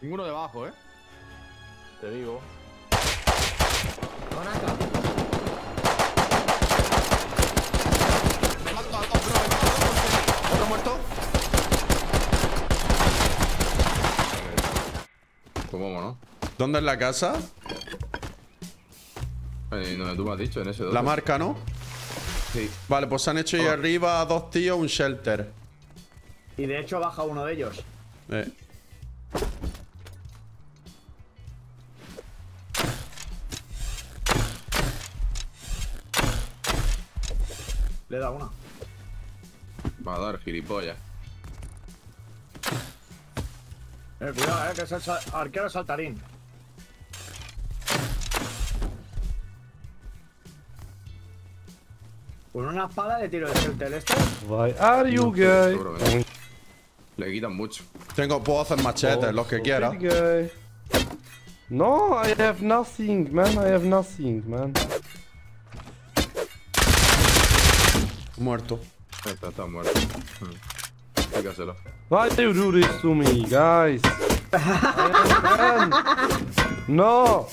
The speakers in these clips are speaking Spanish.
Ninguno debajo, ¿eh? Te digo. Me mato a dos, bro. me mato a dos. ¿Otro muerto? Pues vámonos. ¿Dónde es la casa? Eh, donde tú me has dicho, en ese La marca, ¿no? Sí. Vale, pues se han hecho ahí arriba dos tíos un shelter. Y de hecho baja uno de ellos. Eh. Una. Va a dar gilipollas. Eh, cuidado, eh, que es el sal- arquero saltarín. Con una espada le tiro el shelter este. Why are you gay? Le quitan mucho. Tengo, puedo hacer machetes, los que quiera. Gay. No, I have nothing, man. I have nothing, man. Muerto. Está, está muerto. Explícaselo. Why do you do this to me, guys? No.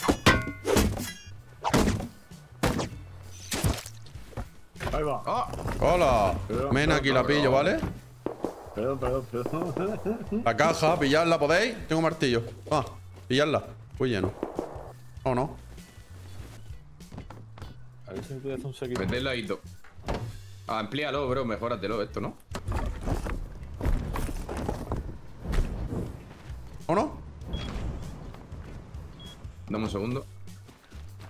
Ahí va. ¡Ah! Hola. Ven aquí la pillo, ¿vale? Perdón, perdón, perdón. La caja, pillarla, ¿podéis? Tengo martillo. Ah, pillarla. Fui lleno. ¿O no? A ver si me puede hacer un seguimiento. Vete amplíalo, bro. Mejóratelo esto, ¿no? ¿O no? Dame un segundo.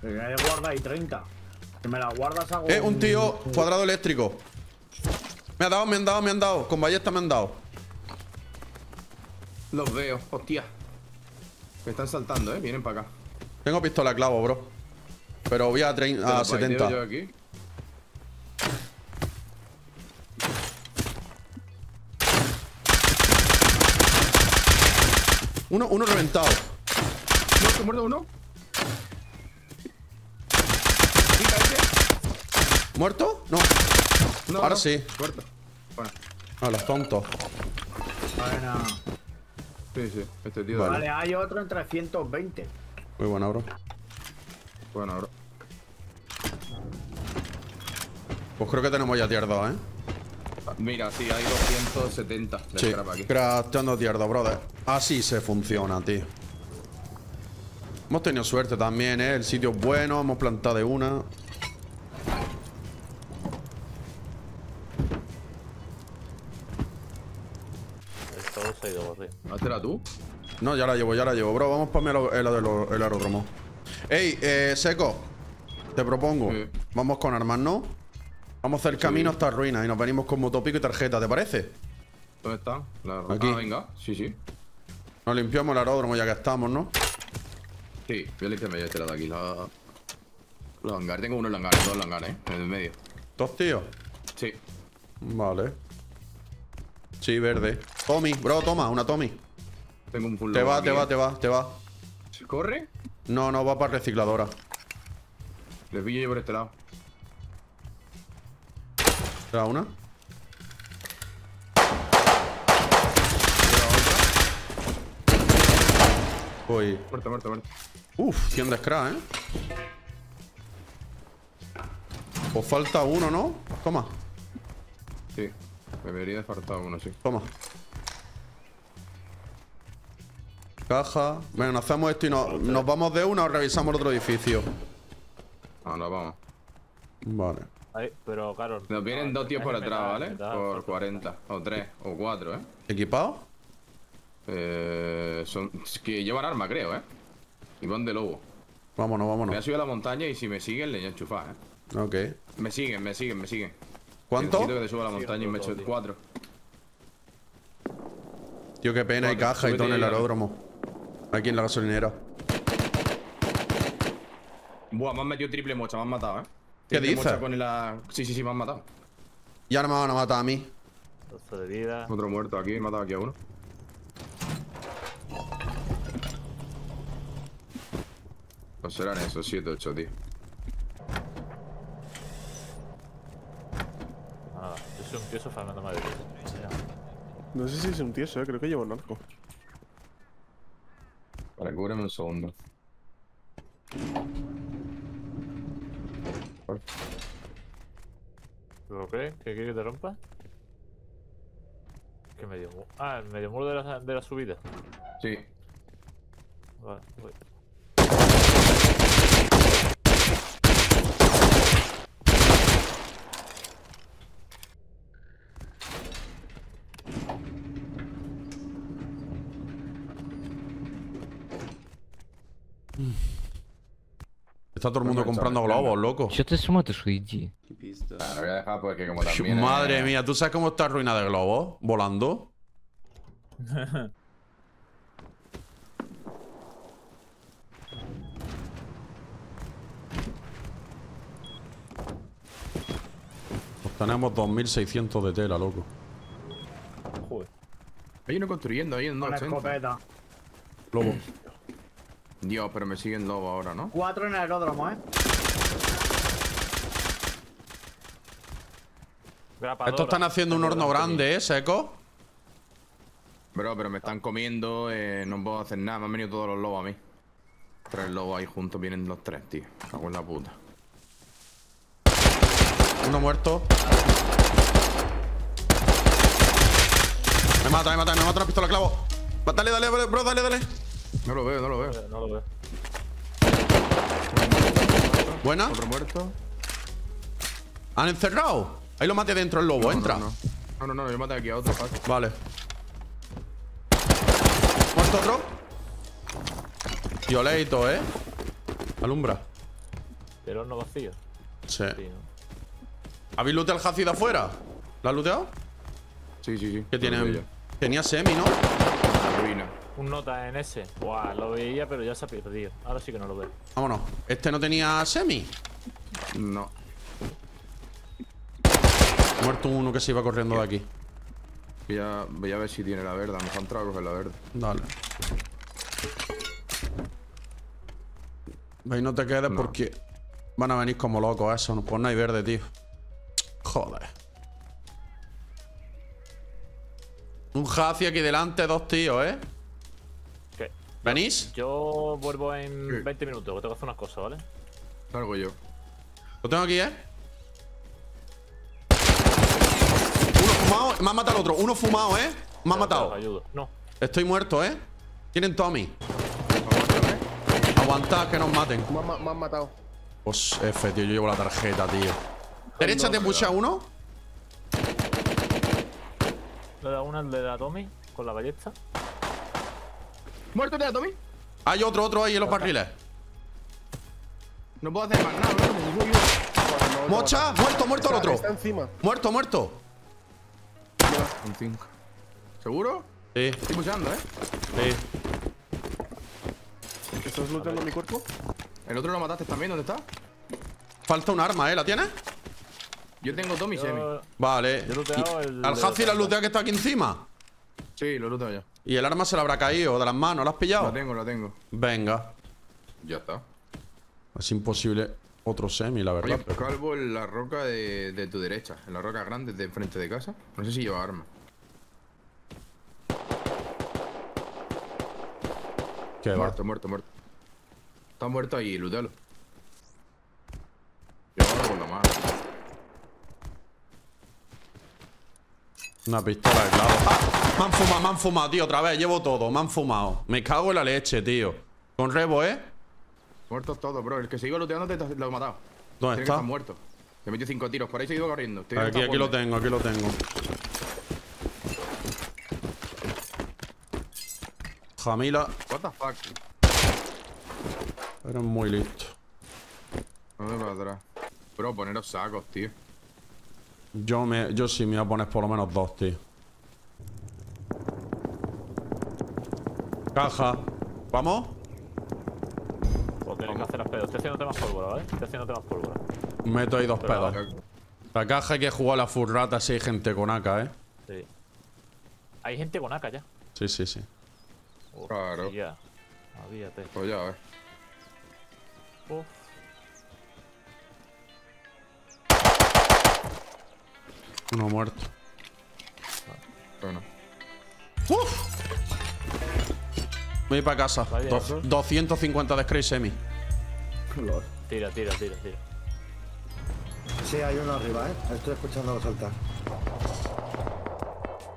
Que hay guarda y 30. Si me la guardas hago. Eh, un tío cuadrado eléctrico. Me ha dado, me han dado, me han dado. Con ballesta me han dado. Los veo. Hostia. Me están saltando, ¿eh? Vienen para acá. Tengo pistola clavo, bro. Pero voy a, 30, a Pero, pues, 70. yo aquí. Uno, uno reventado. Muerto, muerto uno. ¿Muerto? No. No, Ahora no. sí. Muerto. Bueno. A los tontos. Buena. Sí, sí. Este tío. Vale. Vale, hay otro en 320. Muy buena, bro. Bueno, bro. Pues creo que tenemos ya tier 2, ¿eh? Mira, sí, hay 270 de Sí. scrap aquí. Crafteando tier 2, brother. Así se funciona, tío. Hemos tenido suerte también, ¿eh? El sitio es bueno, hemos plantado de una. Ha ido arriba. ¿Hazla tú? No, ya la llevo, ya la llevo, bro. Vamos para el, el, el, el aeródromo. Ey, eh, Seco. Te propongo. Sí. Vamos con armas, ¿no? Vamos a hacer camino hasta ruinas y nos venimos con motopico y tarjeta, ¿te parece? ¿Dónde está? La... Aquí. Ah, venga. Sí, sí. Nos limpiamos el aeródromo ya que estamos, ¿no? Sí, voy a limpiarme ya este lado de aquí. La... Los hangares. Tengo uno en el hangar, dos hangares, ¿eh? En el medio. Dos tíos. Sí. Vale. Sí, verde. Tommy, bro, toma, una Tommy. Tengo un full Te va, aquí, te va, ¿eh? te va, te va. ¿Corre? No, no, va para recicladora. Le pillo yo por este lado. ¿Te da una? Uy. Muerto, muerto, muerto. Uf, 100 de scrap, ¿eh? Pues falta uno, ¿no? Toma, Sí. Me debería de faltar uno, sí. toma. Caja. Nos hacemos esto y no- nos vamos de una o revisamos el otro edificio. Ah, no, vamos. Vale. Pero claro. Nos vienen dos tíos por atrás, me ¿vale? Por 40. O 3, o 4, ¿eh? ¿Equipado? Eh, son, es que llevan arma, creo, ¿eh? Y van de lobo. Vámonos, Me voy a vámonos. subir a la montaña y si me siguen, le voy a enchufar, ¿eh? Ok. Me siguen, me siguen, me siguen. ¿Cuánto? Necesito que te suba a la montaña y me echo tío. 4. Tío, qué pena, hay caja y todo en el aeródromo. Aquí en la gasolinera. Buah, me han metido triple mocha, me han matado, ¿eh? ¿Qué dices? con la... Sí, sí, sí, me han matado. Y ahora me van a matar a mí. 12 de vida. Otro muerto aquí, he matado aquí a uno. Pues serán esos 7, 8, tío. Nada, yo soy un tío farmando madre. No sé si es un tieso, eh. creo que lleva un arco. Vale, cúbreme un segundo. ¿Lo qué? ¿Qué quiere que te rompa? ¿Qué medio muro? Ah, el medio muro de la, de la subida. Sí. Vale, voy. Está todo el mundo comprando globos, loco. Че ты смотришь, иди. Ah, lo voy a dejar porque como también. Madre es- mía, ¿tú sabes cómo está ruina de globos? Volando. Tenemos 2600 de tela, loco. Joder. Hay uno construyendo ahí en Con 280. escopeta. Lobo. Dios, pero me siguen lobo ahora, ¿no? Cuatro en el aeródromo, ¿eh? Grapadora. Estos están haciendo un horno grande, ¿eh, seco? Bro, pero me están comiendo, eh, no puedo hacer nada. Me han venido todos los lobos a mí. Tres lobos ahí juntos, vienen los tres, tío. Cago en la puta. Uno muerto. Me mata, me mata, me mata una pistola clavo. Dale, dale, dale, bro, dale, dale. No lo veo, no lo veo. No lo veo. Buena. Otro muerto. ¿Han encerrado? Ahí lo maté dentro el lobo, No, entra. No, no, no, no, yo maté aquí a otro, fácil. Vale. ¿Muerto otro? Violeto, ¿eh? Alumbra. El horno vacío. Sí. ¿Habéis looteado el Hazi de afuera? ¿Lo has looteado? Sí, sí, sí. Que tiene. Tenía semi, ¿no? La ruina. Un nota en ese. Buah, lo veía, pero ya se ha perdido. Ahora sí que no lo veo. Vámonos. ¿Este no tenía semi? No. Muerto uno que se iba corriendo de aquí. Voy a, voy a ver si tiene la verde. A lo mejor ha entrado a coger la verde. Dale. Veis, no te quedes No. porque van a venir como locos eso. No, pues no hay verde, tío. Joder. Un Hazi aquí delante, dos tíos, ¿eh? ¿Qué? ¿Venís? Yo vuelvo en Sí. 20 minutos, que tengo que hacer unas cosas, ¿vale? Salgo yo. Lo tengo aquí, ¿eh? Me ha matado el otro. Uno fumado, ¿eh? Me ha matado. ayudo. No. Estoy muerto, ¿eh? Tienen Tommy. Aguantad que nos maten. Me han, me han matado. Pues F, tío. Yo llevo la tarjeta, tío. ¿Derecha te pusha uno? Le da una al de la Tommy con la ballesta. ¿Muerto ya, Tommy? Hay otro, otro ahí en los barriles. No puedo hacer más nada, no, no, Mocha, no. muerto, muerto el otro. Está encima. Muerto, muerto. Un 5. ¿Seguro? Sí, Estoy pushando, ¿eh? sí. ¿Estás looteando mi cuerpo? ¿El otro lo mataste también? ¿Dónde está? Falta un arma, ¿eh? ¿La tienes? Yo tengo Tommy Semi. Yo, Vale. Yo he looteado Y- el Al Hazi la lootea que está aquí encima. Sí, lo looto ya. Y el arma se le habrá caído de las manos. ¿La has pillado? tengo, lo tengo. Venga. Ya está. Es imposible otro semi, la verdad. Oye, calvo en la roca de, de tu derecha. En la roca grande de enfrente de casa. No sé si lleva arma. Que va. Muerto, muerto, muerto. Está muerto ahí, lútalo. Yo ahora con la mano. Una pistola de clavo. ¡Ah! Me han fumado, me han fumado, tío. Otra vez, llevo todo. Me han fumado. Me cago en la leche, tío. Con rebo, ¿eh? Muertos todos, bro. El que sigo looteando te lo he matado. ¿Dónde que está? estar muerto. Te metió cinco tiros. Por ahí se ha ido corriendo. Que Aquí, aquí lo tengo, aquí lo tengo. Jamila, What the fuck. eres muy listo. ¿Dónde para atrás? Bro, poneros sacos, tío. Yo, me, yo sí me voy a poner por lo menos dos, tío. Caja. ¿Vamos? Pues tienes que hacer las pedos. Estoy haciéndote más pólvora, ¿vale? Estoy haciéndote más pólvora. Meto ahí dos pedos. La caja hay que jugar la furrata si hay gente con AK, ¿eh? Sí. Hay gente con AK ya. Sí, sí, sí. Claro. Ya. Avíate. Pues ya, ves. Uf. Uno muerto. Bueno. ¡Uf! Voy para casa. Vaya, Do- bro. 250 de Scray Semi. Lord. Tira, tira, tira, tira. Sí, hay uno arriba, ¿eh? Estoy escuchándolo saltar.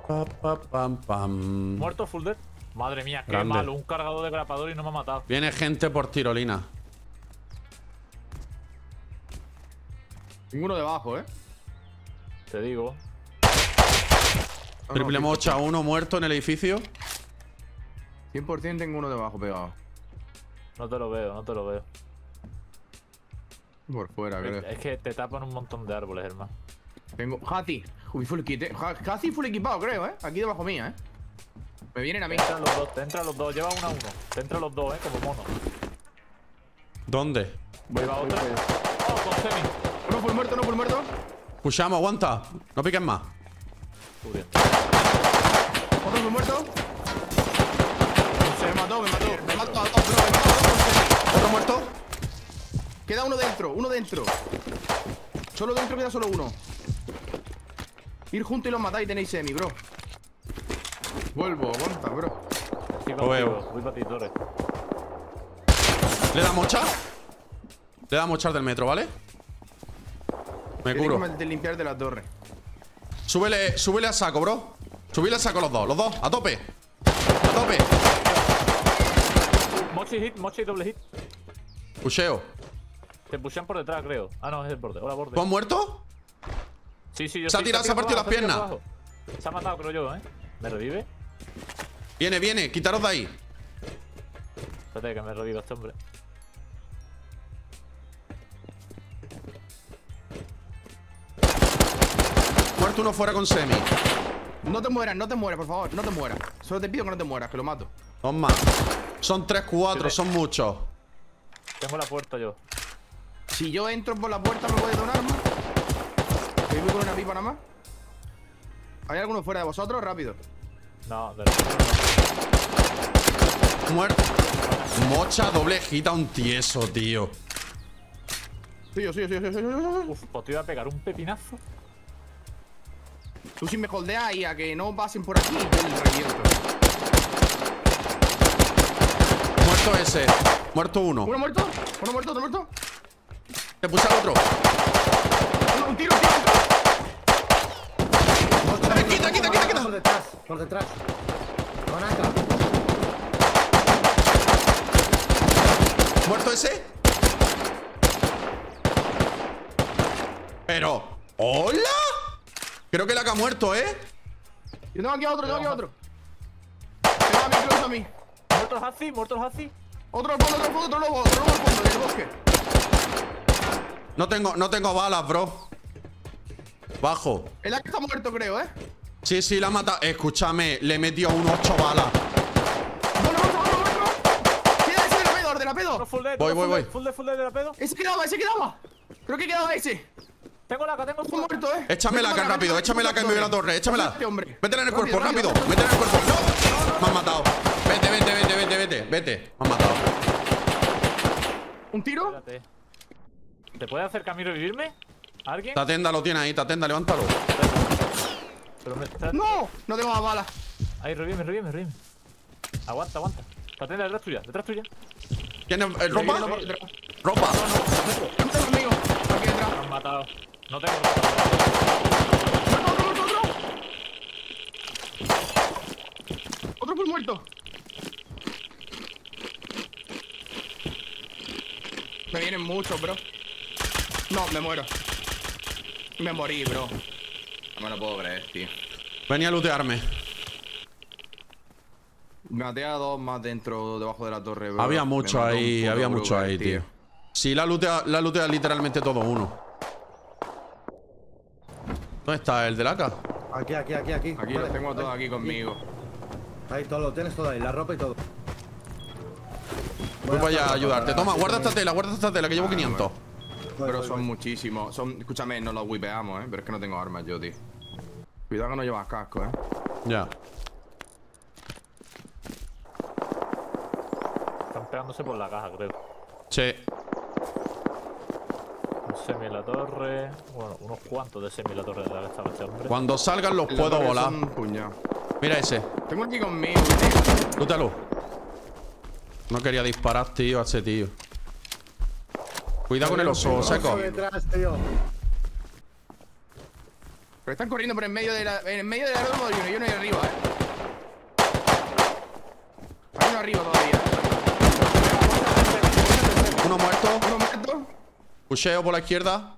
Pa, pa, pam, pam. ¿Muerto, full dead? Madre mía, qué Grande. malo. Un cargador de grapador y no me ha matado. Viene gente por tirolina. Ninguno debajo, ¿eh? Te digo. No, Triple no, mocha, uno muerto en el edificio. 100% tengo uno debajo pegado. No te lo veo, no te lo veo. Por fuera, creo. Es que te tapan un montón de árboles, hermano. Tengo. Hati. Uy, full kit, eh. Hati full equipado, creo, ¿eh? Aquí debajo mía, ¿eh? Me vienen a mí. Te entran los dos, te entran los dos. Lleva uno a uno. Te entran los dos, eh, como mono. ¿Dónde? Voy a otro. Oh, con semi. Uno full muerto, uno full muerto. Pushamos, aguanta. No piques más. Cubriendo. Otro full muerto. Se me mató, me mató. Me mató a dos, bro. Me mató a semi. ¿Otro muerto? Queda uno dentro, uno dentro. Solo dentro queda solo uno. Ir juntos y los matáis, tenéis semi, bro. Vuelvo, aguanta, bro. Lo veo. Voy para ti, Torres. ¿Le da mocha? Le da mochar del metro, ¿vale? Me curo. de limpiar de la torre. Súbele, súbele a saco, bro. Subile a saco los dos, los dos, a tope. A tope. Mochi hit, mochi doble hit. Pusheo. Te pushan por detrás, creo. Ah, no, es el borde. Hola, borde. ¿Tú has muerto? Sí, sí, yo Se ha tirado, se ha partido las piernas. Se ha matado, creo yo, ¿eh? ¿Me revive? Viene, viene, quitaros de ahí. Espérate que me reviva este hombre. Muerto uno fuera con semi. No te mueras, no te mueras, por favor. No te mueras. Solo te pido que no te mueras, que lo mato. Dos más. Son tres, cuatro, Sí. son muchos. Tengo la puerta yo. Si yo entro por la puerta, ¿me puede dar un arma? Que voy con una pipa nada más. ¿Hay alguno fuera de vosotros? Rápido. No, de Muerto. Mocha, doble gita, un tieso, tío. Sí, yo, sí, sí, sí, sí. Uf, pues te iba a pegar un pepinazo. Tú si me holdeas y a que no pasen por aquí, yo les reviento. Muerto ese. Muerto uno. ¿Uno muerto? ¿Uno muerto? ¿Otro muerto? Te puse al otro. Uno, un tiro, un tiro, un tiro. Ostras, Por detrás, por detrás. Con acá. ¿Muerto ese? Pero. ¡Hola! Creo que la que ha muerto, ¿eh? Yo tengo aquí a otro, tengo aquí a otro. Tengo a mí, close a mí. ¿Muerto el Hazi? ¿Muerto el Hazi? Otro al fondo, otro al fondo, otro lobo, otro lobo al fondo, en el bosque. No tengo, no tengo balas, bro. Bajo. El AK está muerto, creo, ¿eh? Sí, sí, la ha matado. Escúchame, le metió un ocho balas. ¡Bueno, muerto, muerto, muerto! ¿Quién es el de la pedo, el de la No, pedo? full dead, Voy, voy, voy. Full dead, full de la pedo. Ese quedaba, ese quedaba. Creo que quedaba ese. Tengo la tengo full muerto, ¿eh? Échame la acá rápido, échame la acá en medio de la torre, échamela. Este hombre. Métela en el cuerpo, rápido, métela en el cuerpo. ¡No! Me han matado. Vete, vete, vete, vete, vete, vete. Me han matado. ¿Un tiro? ¿Te puede hacer camino y revivirme? ¿Alguien? Tatenda lo tiene ahí, Tatenda, levántalo. Pero me- espérate. ¡No! No tengo más balas. Ahí, revíveme, revíveme, revíveme. Aguanta, aguanta. Tatenda detrás tuya, detrás tuya. ¿Tiene eh, ropa? Viendo por detrás. Ropa. Vente conmigo. Aquí detrás. Me han matado. No tengo. ¡Muerto, otro, otro, otro! Otro full muerto. Me vienen muchos, bro. No, me muero. Me morí, bro. No me lo puedo creer, tío. Venía a lootearme. Maté a dos más dentro, debajo de la torre, bro. Había mucho ahí, había mucho ahí, tío. Sí, la lootea, la lootea literalmente todo uno. ¿Dónde está el del AK? Aquí, aquí, aquí, aquí. Aquí Vale, los tengo todos ahí, aquí conmigo. Ahí todo, lo tienes todo ahí, la ropa y todo. Voy para allá a ayudarte. Toma, guarda esta tela, guarda esta tela, que llevo 500. Pero son muchísimos. Son, escúchame, nos los wipeamos, eh. Pero es que no tengo armas yo, tío. Cuidado que no llevas casco, eh. Ya. Están pegándose por la caja, creo. Sí. Un semi en la torre. Bueno, unos cuantos de semi en la torre de la que estaba este hombre. Cuando salgan los puedo volar. son un puñado. Mira ese. Tengo aquí conmigo, tío. Lútalo. No quería disparar, tío, a ese tío. Cuidado con el oso, seco. detrás, tío. Pero están corriendo por en medio de la. En medio del aeródromo de uno y uno ahí arriba, eh. Hay uno arriba todavía. Uno muerto. Uno muerto. Pusheo por la izquierda.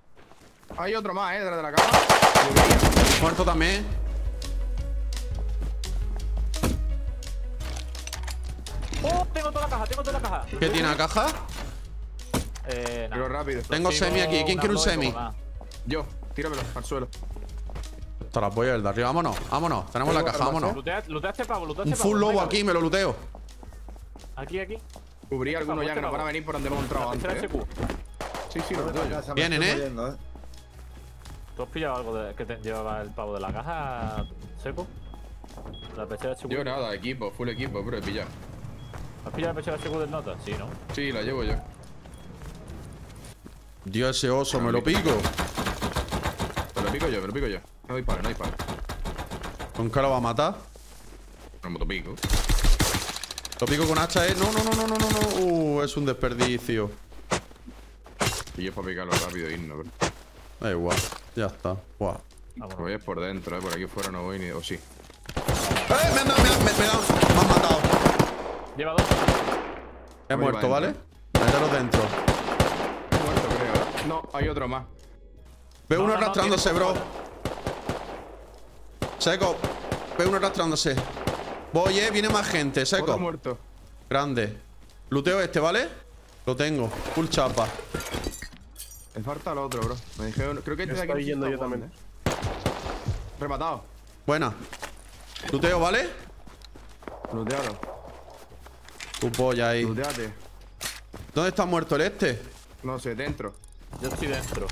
Hay otro más, eh, detrás de la cama. Muerto también. ¡Oh! Tengo toda la caja, tengo toda la caja. ¿Qué tiene la caja? Eh, Pero rápido. Tengo semi aquí. ¿Quién quiere un semi? Yo, tíramelo al suelo. Te la voy a el de arriba. Vámonos, vámonos. Tenemos la caja, vámonos. Lutea, lutea este pavo, lutea Un este pavo. full lobo venga. aquí, me lo luteo. Aquí, aquí. Cubrí algunos ya que nos van a venir por donde hemos entrado antes. eh. Sí, sí, lo yo. Vienen, ¿eh? Muriendo, ¿Tú has pillado algo de, que te llevaba el pavo de la caja seco? La pechera HQ. Yo nada, equipo, full equipo, bro, he pillado. ¿Has pillado la pechera HQ del nota? Sí, ¿no? Sí, la llevo yo. Dios, ese oso, me lo pico. Me lo pico yo, me lo pico yo. No disparo, no disparo. ¿Con qué lo va a matar? No me lo pico. Lo pico con hacha, ¿eh? No, no, no, no, no, no, no. Uh, es un desperdicio. Y yo es para picarlo rápido e irnos, bro. Da igual. Ya está. Buah. Vámonos. Voy es por dentro, eh. Por aquí fuera no voy ni. O sí. ¡Eh! Me han dado, me han, me, me han- me han matado. Lleva dos. He muerto, va ¿vale? Mételos dentro. He muerto, creo. eh. No, hay otro más. Veo No, uno no, no, arrastrándose, tiene- bro. Seco. Veo uno arrastrándose. Voy, eh. Viene más gente, Otro seco. muerto. Grande. Luteo este, ¿vale? Lo tengo. Full chapa. Me falta el otro, bro. Me dijeron. Creo que este de aquí. yendo yo también. eh. Rematado. Buena. Luteo, ¿vale? Lootealo. Tu polla ahí. Looteate. ¿Dónde está muerto el este? No sé, dentro. Yo estoy dentro.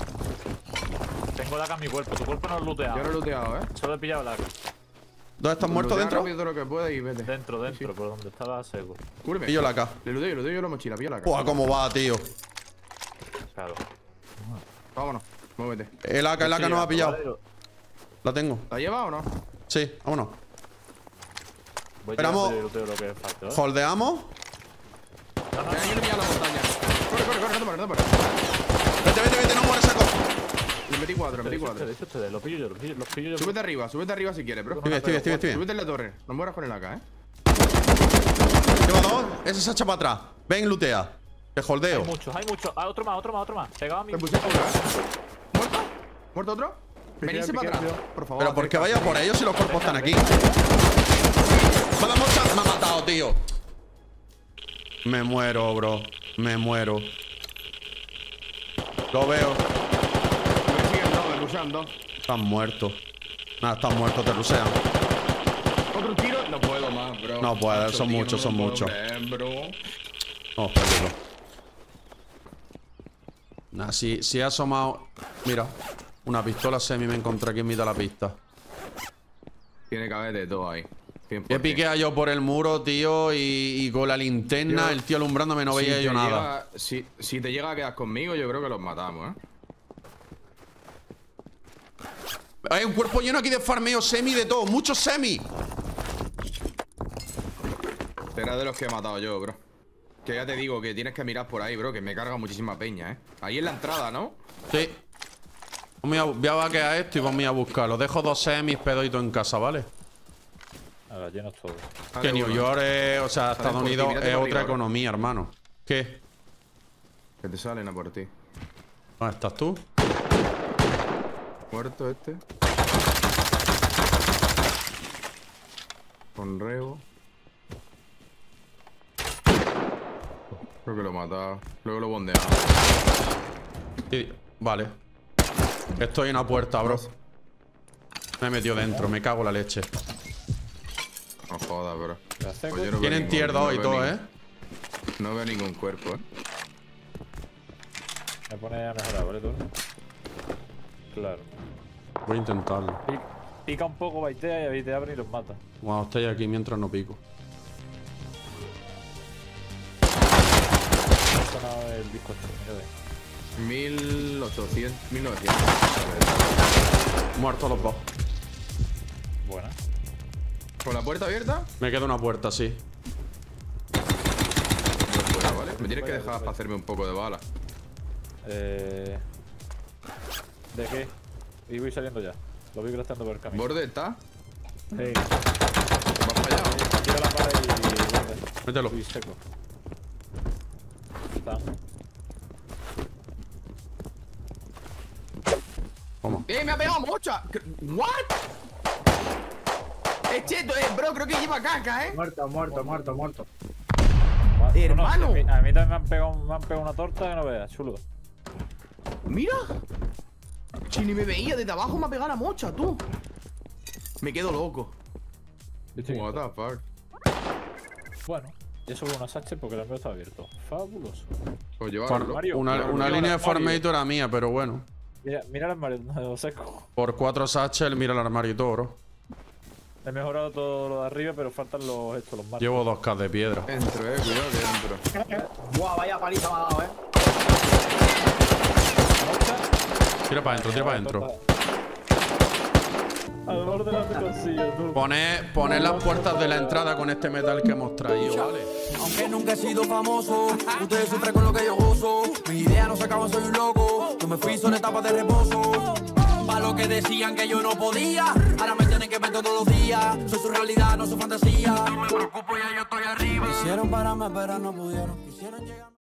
Tengo en mi cuerpo. Tu cuerpo no es looteado. Yo lo he looteado, eh. Solo he pillado la ¿Dónde estás muerto Lootea dentro? lo que pueda y vete. Dentro, dentro, por donde estaba seco. Cúreme. Pillo la K. Le looteo, le doy yo la mochila, pillo la K. Buah, cómo va, tío. Claro. Vámonos, muévete. El AK, el AK no me ha pillado. La tengo. ¿La lleva o no? Sí, vámonos. Voy Esperamos. Holdeamos. Venga, yo le pillo a la montaña. Corre, corre, corre, no te pares, no te pares. Vete, vete, vete, no mueres, metí cuatro, le metí cuatro. dice ustedes, Lo pillo yo, lo pillo, los pillo yo. Súbete arriba, súbete arriba si quieres, bro. Estoy bien, estoy bien, estoy bien, estoy bien. Súbete en la torre. No mueras con el AK, eh. Lleva dos. Ese se echa para atrás. Ven, lutea. Que holdeo. Hay muchos, hay muchos. Ah, otro más, otro más, otro más. Pegado a mí. Eh. ¿Muerto? ¿Muerto otro? Venirse para atrás, por favor. Pero ¿por qué acerca. vaya por ellos si los cuerpos están aquí? Me Me ha matado, tío. Me muero, bro. Me muero. Lo veo. Están muertos. Nada, están muertos, te rusean. Otro tiro. No puedo más, bro. No puedo, Macho, son muchos, no son muchos. creer, bro. Vamos a perderlo. Nah, si, si he asomado. Mira, una pistola semi me encontré aquí en mitad de la pista. Tiene que haber de todo ahí. 100%. He piqueado yo por el muro, tío, y, y con la linterna, Yo- el tío alumbrándome no veía yo nada. llega- si, si te llega a quedar conmigo, yo creo que los matamos, ¿eh? Hay un cuerpo lleno aquí de farmeo, semi de todo, muchos semi. Será de los que he matado yo, bro. Que ya te digo que tienes que mirar por ahí, bro, que me carga muchísima peña, ¿eh? Ahí en la entrada, ¿no? Sí. Voy a, voy a vaquear esto y vamos a buscarlo. Dejo dos semis pedito en casa, ¿vale? Ahora, llenos todo. Vale, que New. York es, o sea, Estados Unidos es otra arriba, bro. economía, hermano. ¿Qué? Que te salen a por ti. ¿Dónde estás tú? Muerto este. Con rebo. Creo que lo he matado. Luego lo he bondeado. Sí, Vale. Estoy en la puerta, bro. Me he metido dentro, me cago en la leche. No jodas, bro. Pues no Tienen ningún- tier no 2 y veo todo, ningún- ¿eh? No veo ningún cuerpo, ¿eh? Me pone a mejorar, ¿vale? Tú? Claro. Voy a intentarlo. Pica, un poco, baitea y ahí te abren y los mata. Cuando estoy aquí mientras no pico. El disco este, mira de. 1800, 1900. Muertos los dos. Buena. ¿Con la puerta abierta? Me queda una puerta, sí. Me tienes que dejar para hacerme un poco de bala. Eh. ¿De qué? Y voy saliendo ya. Lo voy crafteando por el camino. ¿Borde está? Sí. ¿Vas para allá? Tira la pared y. Mételo. Y seco. Están. Toma. ¡Eh, me ha pegado mocha! ¿Qué- ¿What? Es cheto, eh, bro, creo que lleva caca, eh. Muerto, muerto, muerto, muerto. No, no, Hermano. a, mí, a mí también me han, pegado, me han pegado una torta que no veas, chulo. Mira. Si ni me veía desde abajo me ha pegado la mocha, tú. Me quedo loco. What the fuck. Bueno, yo subo unos H porque el está abierto. Fabuloso. Pues llevarlo. Mario, una Mario, una Mario, línea de. Formator era mía, pero bueno. Mira, mira el armario no, seco. Por 4 satchel, mira el armario y todo, bro. He mejorado todo lo de arriba, pero faltan los estos, los marcos. Llevo 2K de piedra. Entro, eh, cuidado que entro. Buah, vaya paliza me ha dado, eh. Tira para adentro, tira para adentro. Al borde de la piconcilla, tú. Poner, poner las puertas de la entrada con este metal que hemos traído, ¿vale? Aunque nunca he sido famoso, ustedes sufren con lo que yo gozo. Mis ideas no se acaban, soy un loco. Yo me fui son etapas de reposo. Pa' lo que decían que yo no podía, ahora me tienen que ver todos los días. Soy su realidad, no su fantasía. No me preocupo, ya yo estoy arriba. Quisieron pararme, pero no pudieron. Quisieron llegar.